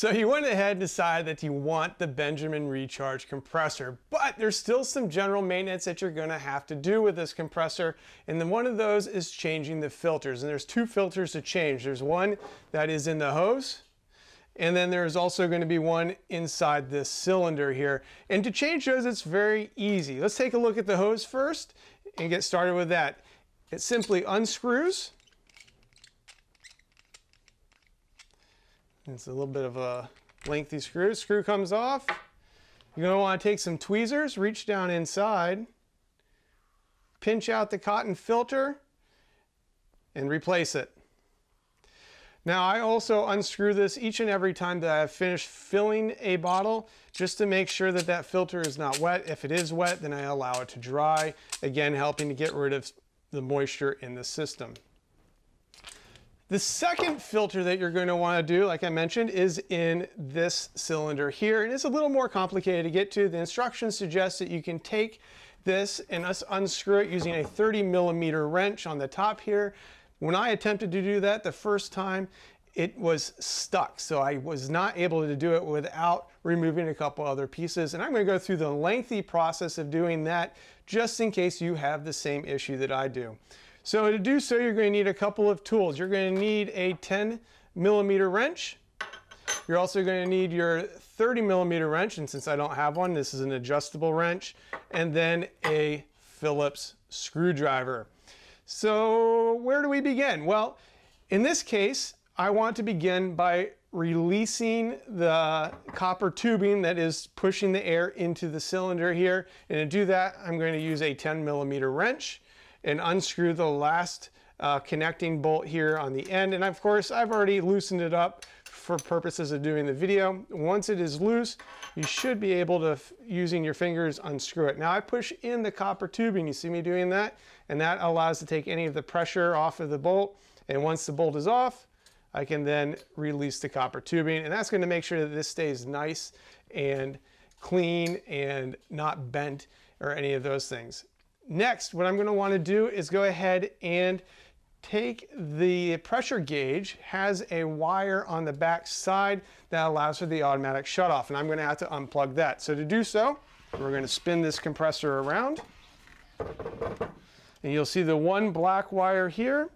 So you went ahead and decided that you want the Benjamin Recharge compressor, but there's still some general maintenance that you're gonna have to do with this compressor. And then one of those is changing the filters. And there's two filters to change. There's one that is in the hose, and then there's also gonna be one inside this cylinder here. And to change those, it's very easy. Let's take a look at the hose first and get started with that. It simply unscrews It's a little bit of a lengthy screw. Screw comes off. You're going to want to take some tweezers, reach down inside, pinch out the cotton filter, and replace it. Now I also unscrew this each and every time that I've finished filling a bottle just to make sure that that filter is not wet. If it is wet, then I allow it to dry, again helping to get rid of the moisture in the system. The second filter that you're going to want to do, like I mentioned, is in this cylinder here. And it's a little more complicated to get to. The instructions suggest that you can take this and us unscrew it using a 30 millimeter wrench on the top here. When I attempted to do that the first time, it was stuck. So I was not able to do it without removing a couple other pieces. And I'm gonna go through the lengthy process of doing that just in case you have the same issue that I do. So to do so, you're going to need a couple of tools. You're going to need a 10 millimeter wrench. You're also going to need your 30 millimeter wrench, and since I don't have one, this is an adjustable wrench, and then a Phillips screwdriver. So where do we begin? Well, in this case, I want to begin by releasing the copper tubing that is pushing the air into the cylinder here. And to do that, I'm going to use a 10 millimeter wrench and unscrew the last uh, connecting bolt here on the end. And of course, I've already loosened it up for purposes of doing the video. Once it is loose, you should be able to, using your fingers, unscrew it. Now I push in the copper tubing, you see me doing that? And that allows to take any of the pressure off of the bolt. And once the bolt is off, I can then release the copper tubing. And that's gonna make sure that this stays nice and clean and not bent or any of those things. Next, what I'm going to want to do is go ahead and take the pressure gauge, has a wire on the back side that allows for the automatic shutoff, and I'm going to have to unplug that. So to do so, we're going to spin this compressor around, and you'll see the one black wire here.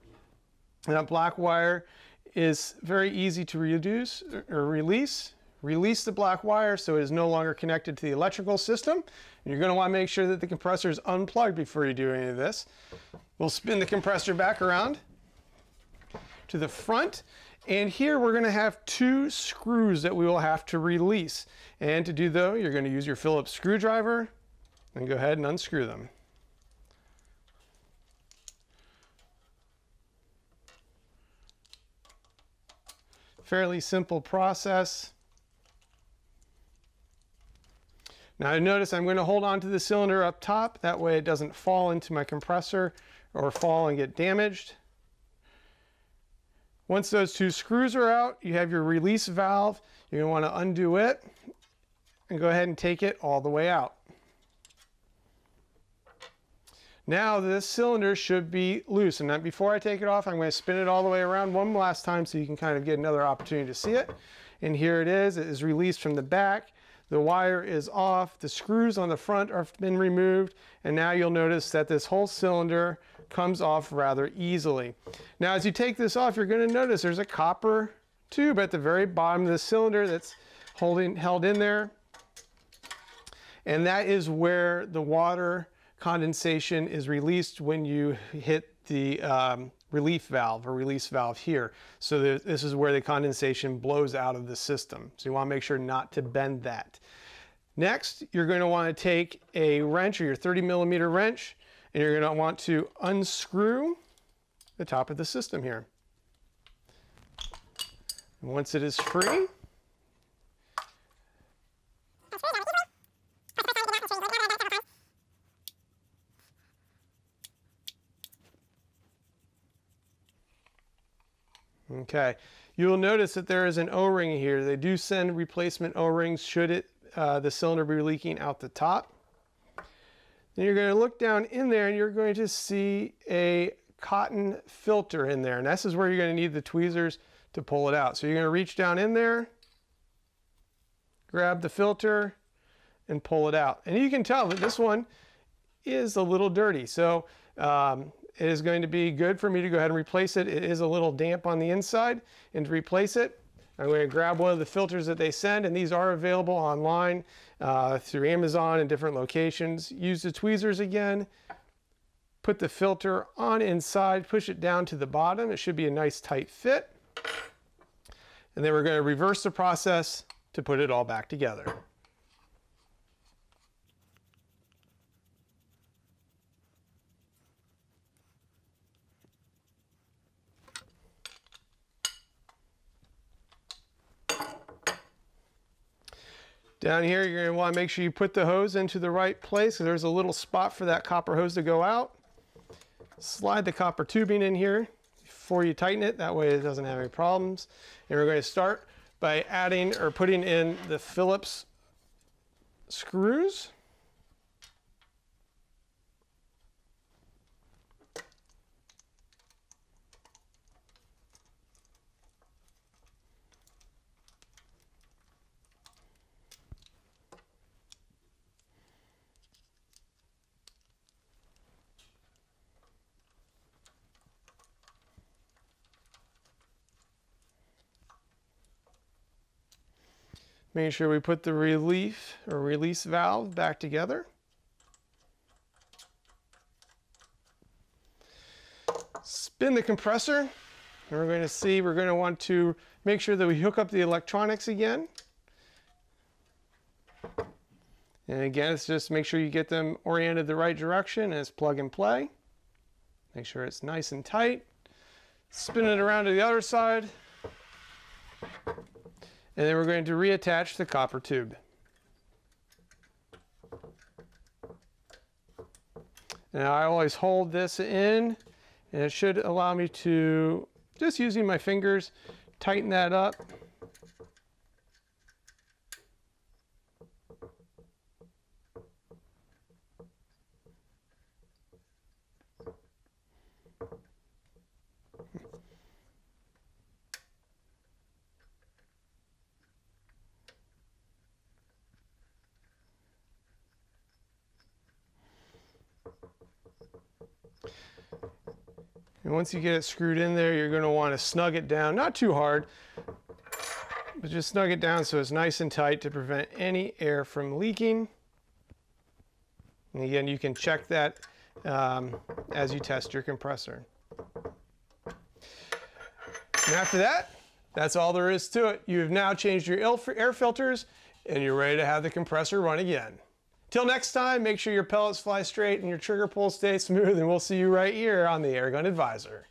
And that black wire is very easy to reduce or release. Release the black wire so it is no longer connected to the electrical system. You're going to want to make sure that the compressor is unplugged before you do any of this. We'll spin the compressor back around to the front. And here we're going to have two screws that we will have to release. And to do though, you're going to use your Phillips screwdriver and go ahead and unscrew them. Fairly simple process. Now notice I'm going to hold on to the cylinder up top, that way it doesn't fall into my compressor or fall and get damaged. Once those two screws are out, you have your release valve. You're going to want to undo it and go ahead and take it all the way out. Now this cylinder should be loose and then before I take it off I'm going to spin it all the way around one last time so you can kind of get another opportunity to see it. And here it is, it is released from the back the wire is off, the screws on the front have been removed, and now you'll notice that this whole cylinder comes off rather easily. Now as you take this off, you're going to notice there's a copper tube at the very bottom of the cylinder that's holding held in there. And that is where the water condensation is released when you hit the um, relief valve or release valve here. So this is where the condensation blows out of the system. So you want to make sure not to bend that. Next, you're going to want to take a wrench or your 30 millimeter wrench and you're going to want to unscrew the top of the system here. And once it is free, Okay, you will notice that there is an O-ring here. They do send replacement O-rings should it uh, the cylinder be leaking out the top. Then you're going to look down in there and you're going to see a cotton filter in there. And this is where you're going to need the tweezers to pull it out. So you're going to reach down in there grab the filter and pull it out. And you can tell that this one is a little dirty. So um, it is going to be good for me to go ahead and replace it. It is a little damp on the inside and to replace it, I'm going to grab one of the filters that they send and these are available online uh, through Amazon and different locations. Use the tweezers again, put the filter on inside, push it down to the bottom. It should be a nice tight fit. And then we're going to reverse the process to put it all back together. Down here, you're gonna wanna make sure you put the hose into the right place. There's a little spot for that copper hose to go out. Slide the copper tubing in here before you tighten it. That way it doesn't have any problems. And we're going to start by adding or putting in the Phillips screws. Making sure we put the relief or release valve back together. Spin the compressor. And we're going to see, we're going to want to make sure that we hook up the electronics again. And again, it's just make sure you get them oriented the right direction it's plug and play. Make sure it's nice and tight. Spin it around to the other side. And then we're going to reattach the copper tube. Now I always hold this in and it should allow me to, just using my fingers, tighten that up. And once you get it screwed in there, you're gonna wanna snug it down, not too hard, but just snug it down so it's nice and tight to prevent any air from leaking. And again, you can check that um, as you test your compressor. And after that, that's all there is to it. You have now changed your air filters and you're ready to have the compressor run again. Till next time, make sure your pellets fly straight and your trigger pull stays smooth, and we'll see you right here on the Airgun Advisor.